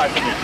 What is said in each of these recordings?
Ich hab hier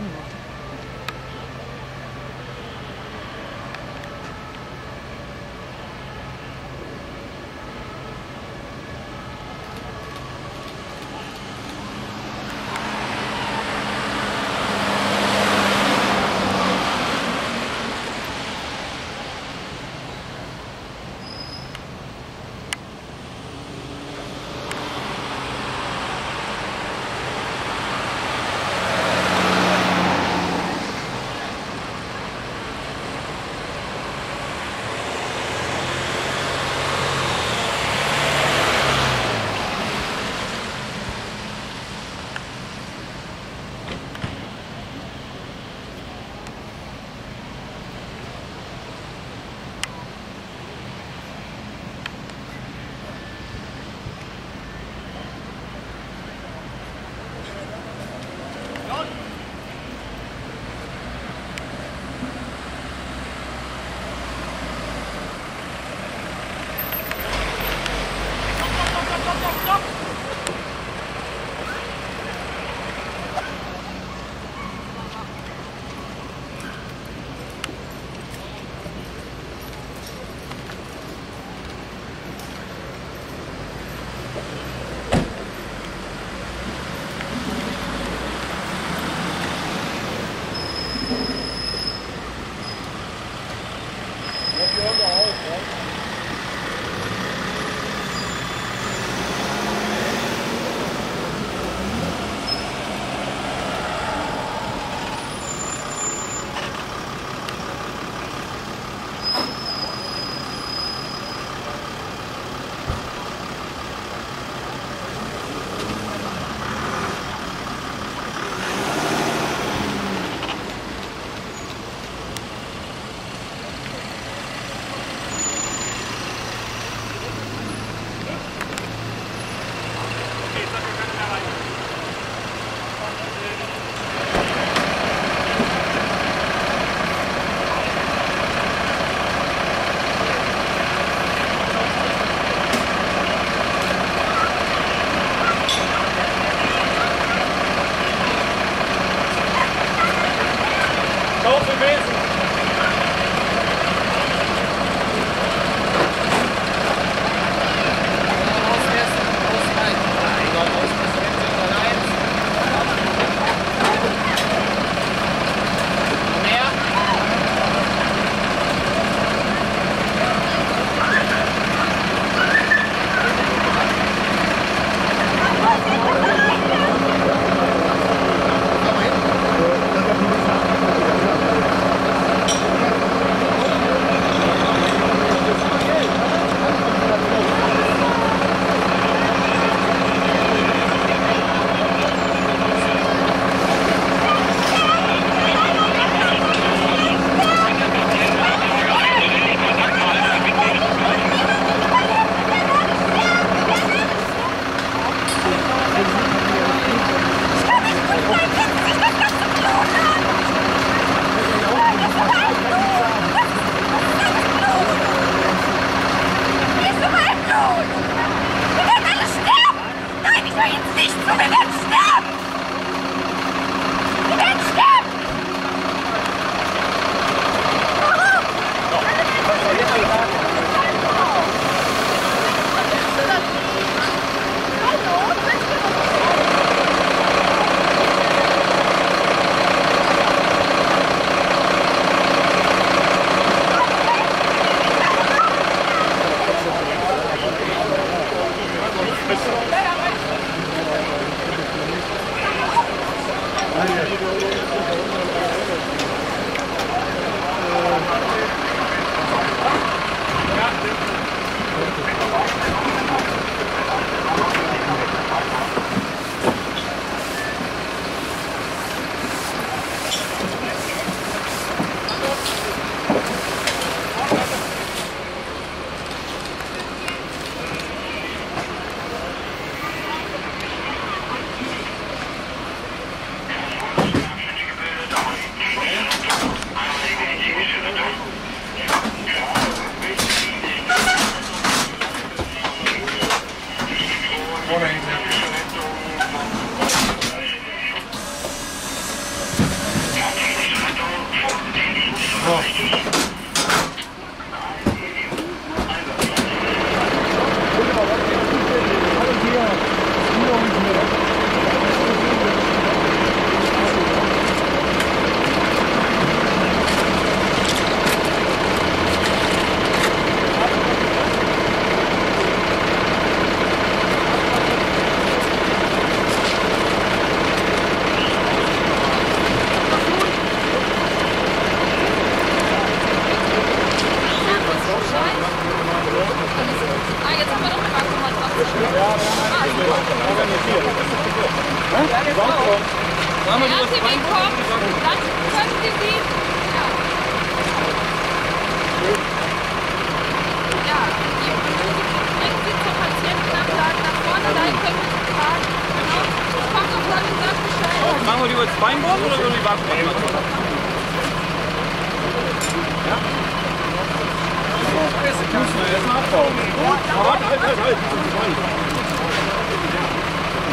এখন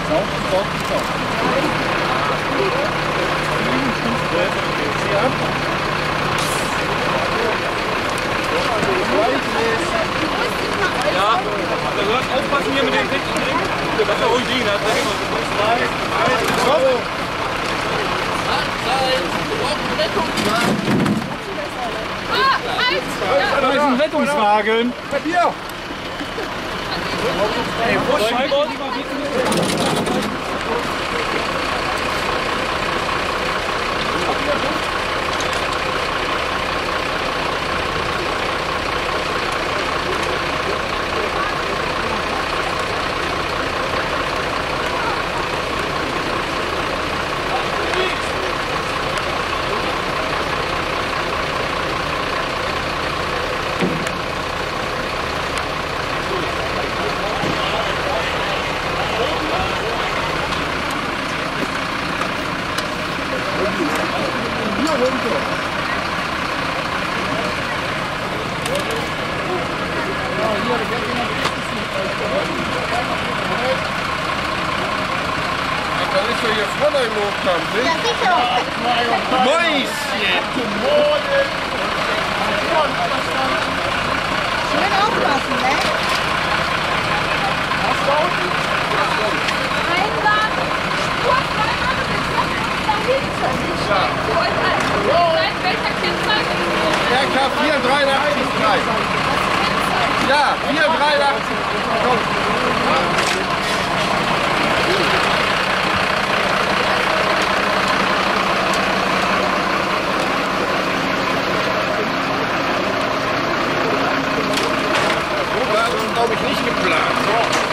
Ja, da gehört aufpassen hier mit den Techniken. Das ist ja ruhig liegen, das ist ja! Ja. Da ist ein Rettungswagen. Bei dir! Ey, wo ist Scheinboard? Adesso io sono in Lufthansa. Noi siete buone. Schön aufpassen, ne? Was da unten? Einbahn, Spurtbahn, da hinten. Ja. Seit welcher Kennzeichen? RK 483 Ja, 483. Komm. Glaube ich, nicht geplant.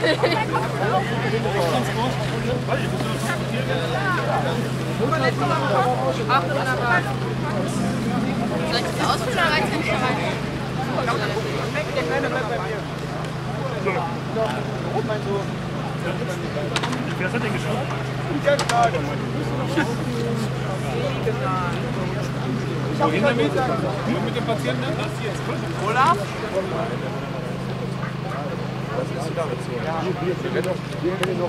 Soll ich das ausfüllen oder reicht nicht rein? Wer hat denn geschaut? Wohin damit? Nur mit dem Patienten? Yeah.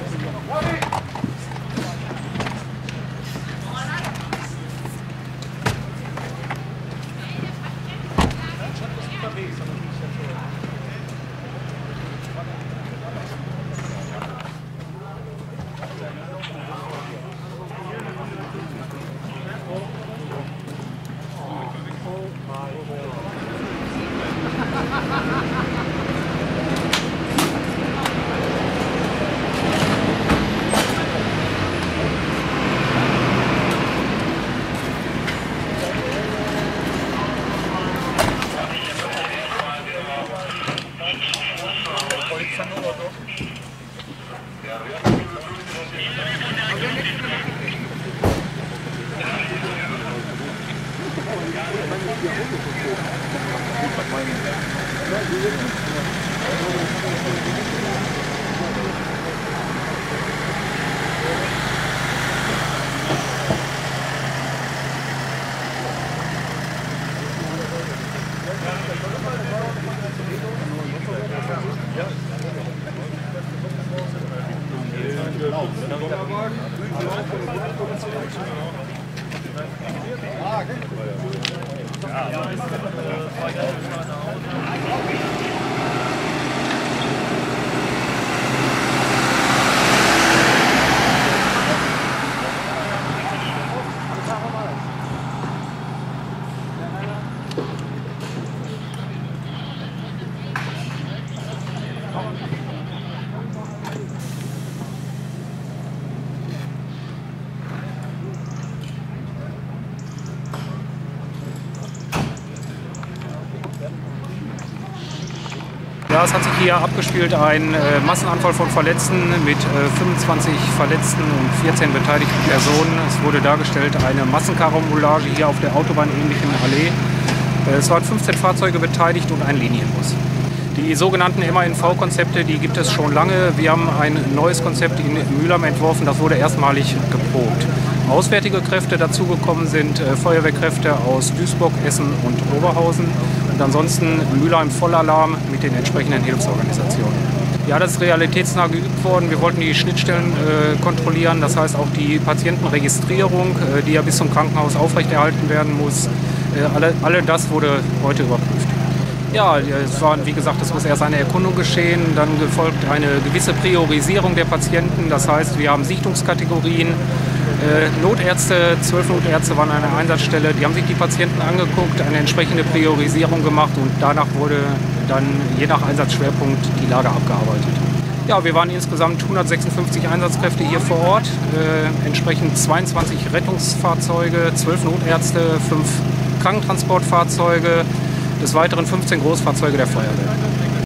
Ready? Es hat sich hier abgespielt ein äh, Massenanfall von Verletzten mit äh, 25 Verletzten und 14 beteiligten Personen. Es wurde dargestellt eine Massenkarambolage hier auf der autobahnähnlichen Allee. Äh, es waren 15 Fahrzeuge beteiligt und ein Linienbus. Die sogenannten MANV-Konzepte, die gibt es schon lange. Wir haben ein neues Konzept in Mühlheim entworfen, das wurde erstmalig geprobt. Auswärtige Kräfte dazugekommen sind äh, Feuerwehrkräfte aus Duisburg, Essen und Oberhausen und ansonsten Mülheim Vollalarm mit den entsprechenden Hilfsorganisationen. Ja, das ist realitätsnah geübt worden. Wir wollten die Schnittstellen äh, kontrollieren, das heißt auch die Patientenregistrierung, äh, die ja bis zum Krankenhaus aufrechterhalten werden muss. Äh, alle, alle das wurde heute überprüft. Ja, es war, wie gesagt, es muss erst eine Erkundung geschehen, dann gefolgt eine gewisse Priorisierung der Patienten. Das heißt, wir haben Sichtungskategorien. Äh, Notärzte, zwölf Notärzte waren an der Einsatzstelle, die haben sich die Patienten angeguckt, eine entsprechende Priorisierung gemacht und danach wurde dann je nach Einsatzschwerpunkt die Lage abgearbeitet. Ja, wir waren insgesamt 156 Einsatzkräfte hier vor Ort, äh, entsprechend 22 Rettungsfahrzeuge, 12 Notärzte, 5 Krankentransportfahrzeuge, des Weiteren 15 Großfahrzeuge der Feuerwehr.